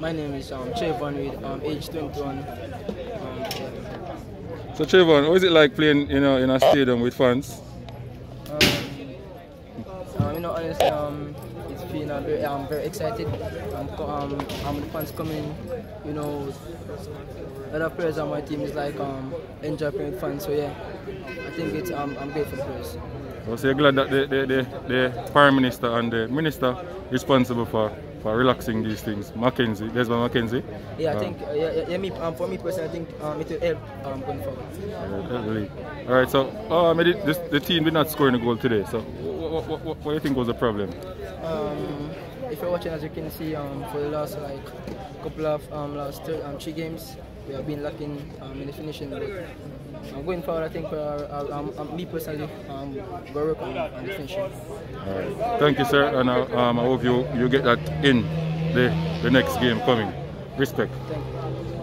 My name is um, Trayvon with um, age 21. Um, So Trayvon, what is it like playing you know, in a stadium with fans? um, um, you know, honestly, um, it's been uh, very, I'm very excited. I'm, um, um, the fans coming, you know, other players on my team is like um, enjoy playing with fans. So yeah, I think it's um, I'm great for. I was so glad that the, the, the, the Prime Minister and the Minister responsible for, for relaxing these things, McKenzie, Desmond McKenzie. Yeah, I um, think uh, yeah, yeah, yeah, me, um, for me personally, I think um, it will help um, going forward. uh. All right, so um, the, this, the team did not score a goal today. So what, what, what, what do you think was the problem? Um, if you're watching, as you can see, um, for the last like couple of um, last third, um, three games, we have been lacking um, in the finishing. But um, going forward, I think uh, um, um, me personally, um, we're working on, the finishing. All right. Thank you, sir, and uh, um, I hope you, you get that in the, the next game coming. Respect. Thank you.